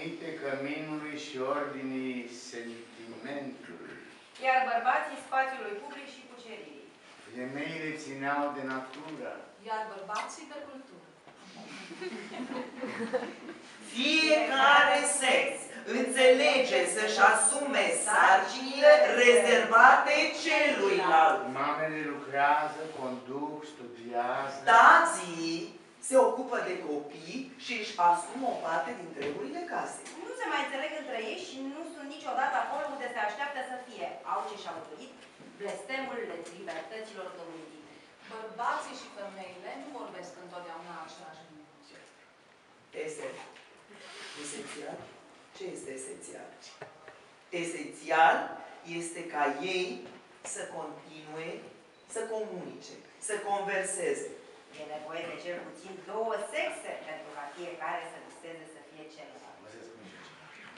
Unite căminului și ordinii sentimentului. Iar bărbații spațiului public și cuceririi. Femeile țineau de natură. Iar bărbații de cultură. Fiecare sex înțelege să-și asume sarcinile rezervate celuilalt. Mamele lucrează, conduc, studiază. Tații se ocupă de copii și își asumă o parte din treburile casei. Nu se mai înțeleg între ei și nu sunt niciodată acolo unde se așteaptă să fie. Au ce și-au dorit, blestemul libertăților domnului. Bărbații și femeile nu vorbesc întotdeauna același lucru. Este esențial. Ce este esențial? Esențial este ca ei să continue să comunice, să converseze. E nevoie de cel puțin două sexe